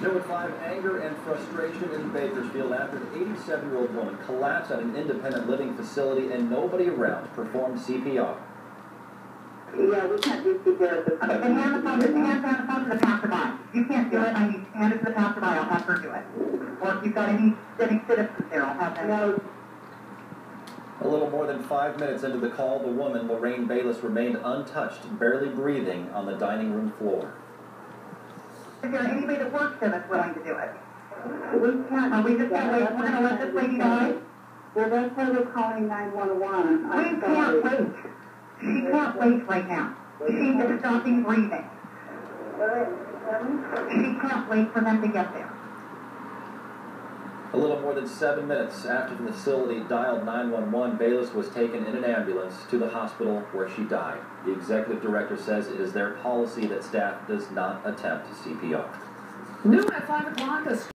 New at 5, anger and frustration in Bakersfield after an 87-year-old woman collapsed at an independent living facility and nobody around performed CPR. Yeah, we can't do CPR at this Okay, then hand the phone, hand the phone to the passerby. You can't do it, I need to hand it to the passerby, I'll have her do it. Or if you've got any, any citizens there, I'll have them. No, A little more than five minutes into the call, the woman, Lorraine Bayless, remained untouched, barely breathing on the dining room floor. Is there anybody that works there that's willing to do it? we can't. Are we just gonna wait, we're gonna let this lady die? Well, that's why we're calling nine-one-one. We can't wait. She can't wait right now. She is stopping breathing. She can't wait for them to get there. A little more than seven minutes after the facility dialed 911, Bayless was taken in an ambulance to the hospital where she died. The executive director says it is their policy that staff does not attempt CPR. New at 5 o'clock,